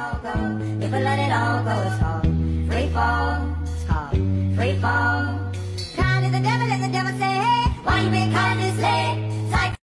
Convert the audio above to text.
If let it all go, it's called free fall. It's called free fall. Kind is the devil, and the devil say, hey, why you been?